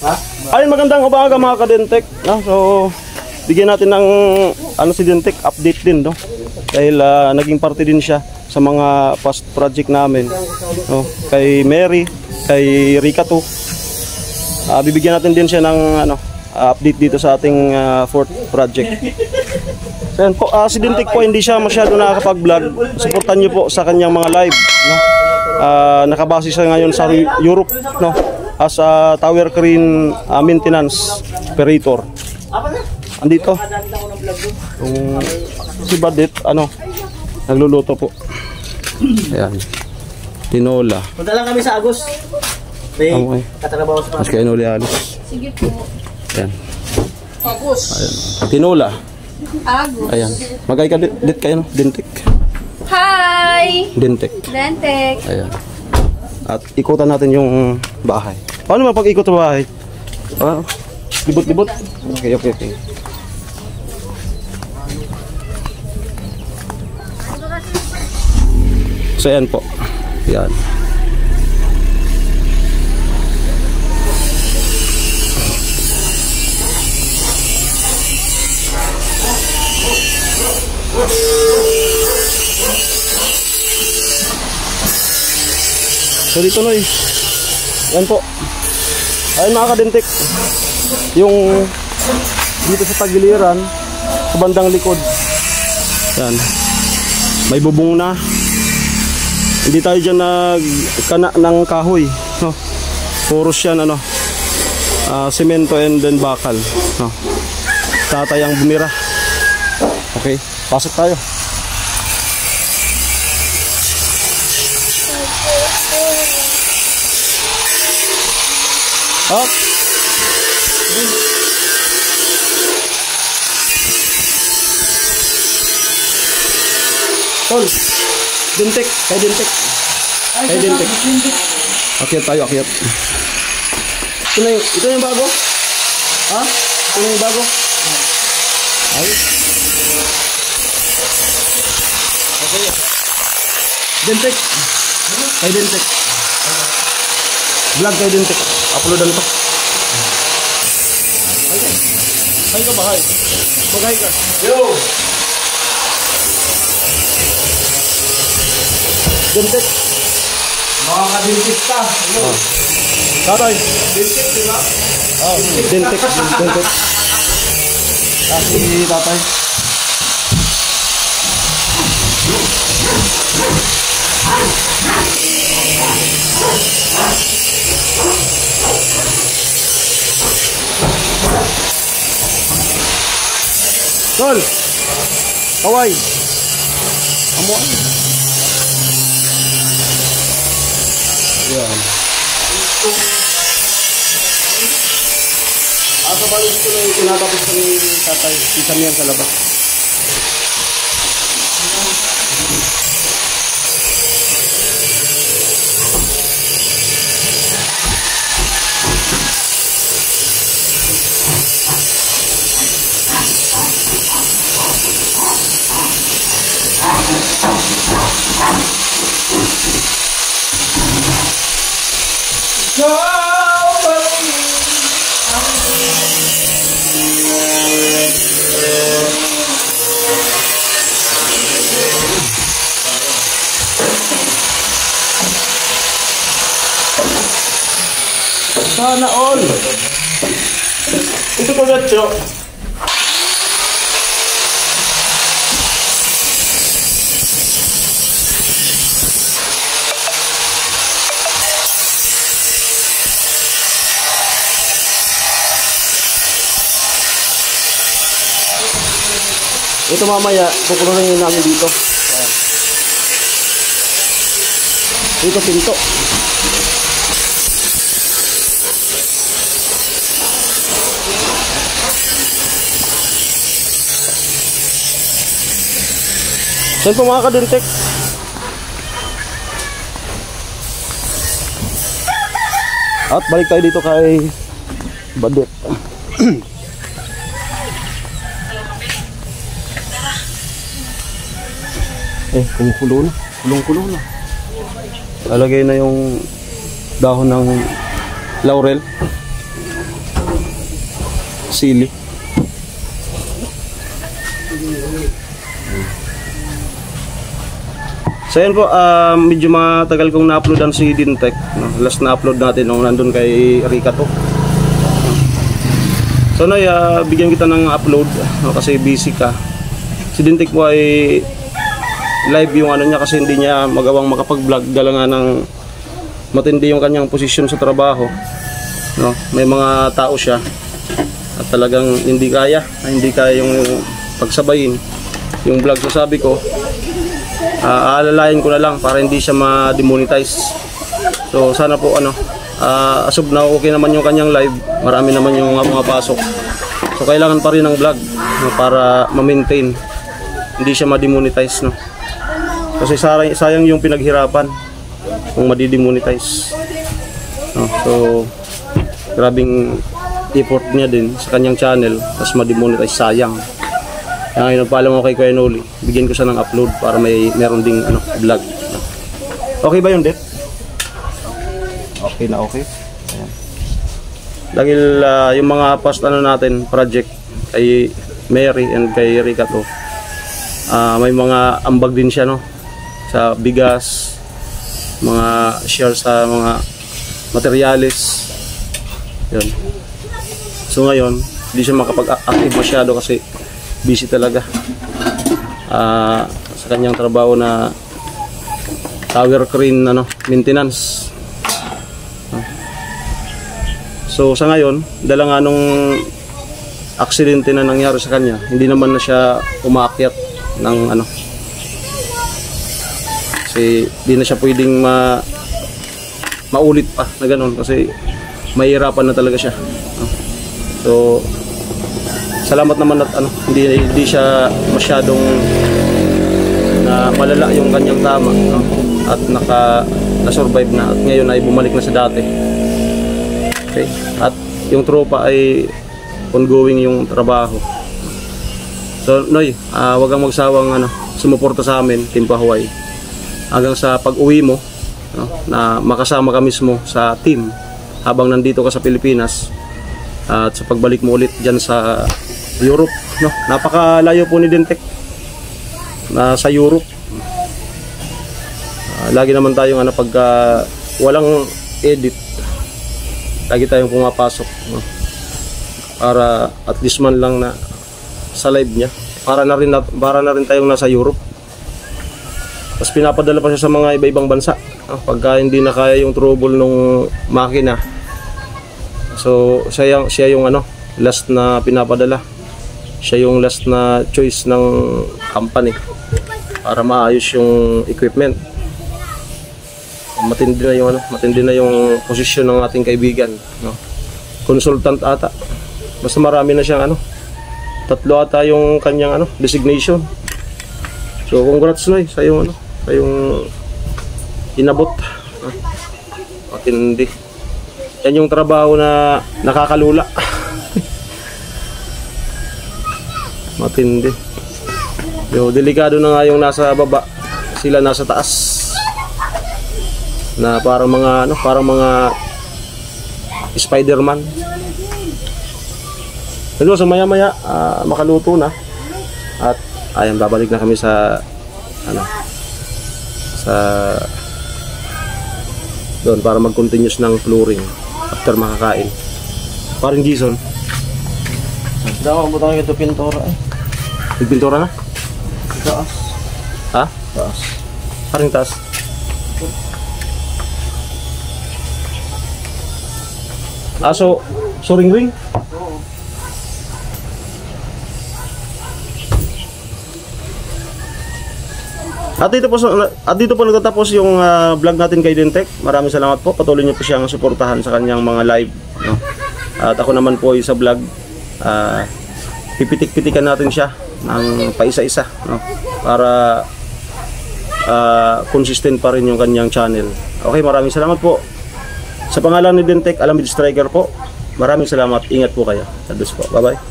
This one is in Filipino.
Ha? Ay, magandang umaga mga kadentek. No? So, bigyan natin ng ano si Dentek, update din. No? Dahil ah, naging parte din siya sa mga past project namin. No? Kay Mary, kay Rika to. Ah, bibigyan natin din siya ng ano, update dito sa ating ah, fourth project. So, yan po, ah, si Dentek po hindi siya masyado nakakapag-vlog. Supportan niyo po sa kanyang mga live. No? Ah, nakabase siya ngayon sa Europe. No? As a tower crane uh, maintenance operator. Andito. Yung si Badit, ano, nagluluto po. Ayan. Tinola. Punta lang kami sa Agos. May Okay. katrabaho sa Mas kayo nuli alis. Sige po. Ayan. Agos. Ayan. Tinola. Agos. Ayan. Magay ka dit, dit kayo, no? Dintik. Hi! Dintik. Dentek. Ayan. At ikutan natin yung bahay. Paano ba pag ikot sa bahay? Ah, libot-libot? Okay, okay, okay. So, ayan po. Ayan. So dito Noy. Yan po. Ayun mga kadentik. Yung dito sa tagiliran, sa bandang likod. Yan. May bubong na. Hindi tayo dyan nagkana ng kahoy. No? Puros yan ano. ah, semento and then bakal. No? Tatay ang bumira. Okay. Pasok tayo. Up. Tol. Dintik. Kay dintik. Kay dintik. Akyat tayo, akyat. Ito na yung, ito na yung bago? Ha? Ito na yung bago? Ay. Okay. Dintik. Kay dintik. Vlog kay dintik. Uploadan to. Ay ka. Ba? Hay. Maghay ka. Yo! Dintik. Mga kadintista. Hello. Tatay. Dintik, di ba? Oh, dintik. Dintik. Ah, si tatay. Tol. Kaway. Amo. Yan. Ah, sa bali dito na yung tinatapos ni tatay. Si Samian sa labas. Sana all. Ito ko gatso. Ito mamaya, kukulungin namin dito. Dito pinto. Saan po mga kadintek? At balik tayo dito kay Badet. eh, kumukulo na. Kulong-kulo na. Lalagay na yung dahon ng laurel. sili. So yan po, ah, medyo matagal kong na-uploadan si Dintech. No? Last na-upload natin nung nandun kay Rika to. So Noy, ah, bigyan kita ng upload no, kasi busy ka. Si Dintech po ay live yung ano niya kasi hindi niya magawang makapag-vlog dala nga ng matindi yung kanyang posisyon sa trabaho. No, may mga tao siya at talagang hindi kaya, hindi kaya yung pagsabayin yung vlog. So sabi ko, ah, aalalayan ko na lang para hindi siya ma-demonetize. So sana po ano, ah, as of now okay naman yung kanyang live, marami naman yung mga pumapasok. So kailangan pa rin ng vlog no, para ma-maintain hindi siya ma-demonetize no. Kasi sayang, sayang yung pinaghirapan kung madidemonetize. No, so grabing effort niya din sa kanyang channel tapos ma-demonetize sayang. Kaya ngayon nagpaalam ako kay Kuya Noli, bigyan ko siya ng upload para may meron ding ano, vlog. Okay ba yun, Det? Okay na okay. Ayan. Dahil ah, yung mga past ano natin, project kay Mary and kay Rika to, ah, may mga ambag din siya no sa bigas, mga share sa mga materyales. Yun. So ngayon, hindi siya makapag-active masyado kasi busy talaga. Ah, sa kanyang trabaho na tower crane ano, maintenance. So sa ngayon, dala nga nung aksidente na nangyari sa kanya, hindi naman na siya umaakyat ng ano. Kasi di na siya pwedeng ma maulit pa na ganun kasi mahirapan na talaga siya. So salamat naman at ano, hindi hindi siya masyadong na malala yung kanyang tama no? at naka na-survive na at ngayon ay bumalik na sa dati. Okay? At yung tropa ay ongoing yung trabaho. So, Noy, ah, wag kang magsawang ano, sumuporta sa amin, Team Pahuay. Hanggang sa pag-uwi mo, no, na makasama ka mismo sa team habang nandito ka sa Pilipinas at sa pagbalik mo ulit dyan sa Europe. No? Napakalayo po ni Dentec na sa Europe. Ah, lagi naman tayong ano, pagka walang edit, lagi tayong pumapasok. No? Para at least man lang na sa live niya. Para na rin, para na rin tayong nasa Europe. Tapos pinapadala pa siya sa mga iba-ibang bansa. Ah, Pagka hindi na kaya yung trouble nung makina. So, siya yung, siya yung ano, last na pinapadala. Siya yung last na choice ng company para maayos yung equipment. Matindi na yung ano, matindi na yung posisyon ng ating kaibigan, no. Consultant ata. Basta marami na siyang ano, tatlo ata yung kanyang ano, designation. So, congrats Noy sa yung ano, sa yung inabot. Matindi. Yan yung trabaho na nakakalula. Matindi. Yo, delikado na nga yung nasa baba. Sila nasa taas. Na parang mga ano, parang mga Spider-Man. Pero sa maya-maya ah, makaluto na. At ayan babalik na kami sa ano sa doon para mag-continuous ng flooring after makakain. Parang Jason, Daw, ang butang ito pintura eh. Nagpintura na? Taas. Ha? Taas. Parang taas. Ah, so, so ring ring? At dito po, sa- at dito po nagtatapos yung ah, vlog natin kay Dentec. Maraming salamat po. Patuloy niyo po siyang suportahan sa kanyang mga live. No? At ako naman po ay sa vlog. ah, pipitik-pitikan natin siya ng paisa-isa. No? Para ah, consistent pa rin yung kanyang channel. Okay, maraming salamat po. Sa pangalan ni Dentec, Alamid Striker po. Maraming salamat. Ingat po kayo. God po. Bye-bye.